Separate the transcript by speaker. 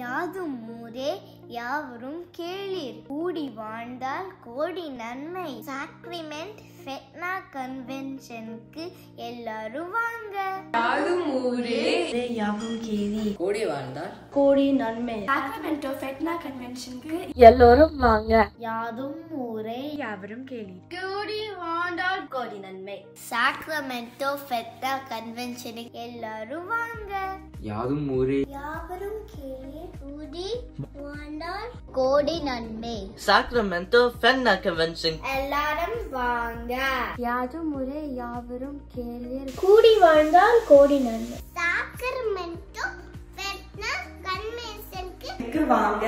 Speaker 1: யாதும் ஊரே யாவரும் கேளீர். கூடி வாழ்ந்தால் கோடி நன்மை. சாக்ரிமெண்ட் ஃபெட்னா கன்வென்ஷனுக்கு எல்லாரும் வாங்க.
Speaker 2: யாதும் ஊரே
Speaker 3: யாவும் கேலி
Speaker 4: கூடி வாழ்ந்தால்
Speaker 3: கோடி நன்மை.
Speaker 2: சாக்ரமெண்டோ ஃபெட்னா கன்வென்ஷனுக்கு
Speaker 3: எல்லோரும் வாங்க.
Speaker 1: யாதும் ஊரே
Speaker 2: யாவரும் கேளி
Speaker 1: கூடி வாழ்ந்தால் கோடி நன்மை. சாக்ரமெண்டோ ஃபெட்னா கன்வென்ஷனுக்கு எல்லாரும் வாங்க.
Speaker 4: யாதும் ஊரே
Speaker 1: யாவரும் கேளீர். கூடி வாழ்ந்தால் கோடி நன்மை.
Speaker 3: சாக்ரமெண்டோ ஃபென்னா கன்வென்ஷன்
Speaker 1: எல்லாரும் வாங்க.
Speaker 2: யாதும் ஊரே யாவரும் கேளீர்
Speaker 1: கூடி வாழ்ந்தால் கோடி நன்மை. சாக்ரமெண்டோ ஃபெட்னா கன்வென்ஷனுக்கு
Speaker 3: வாங்க.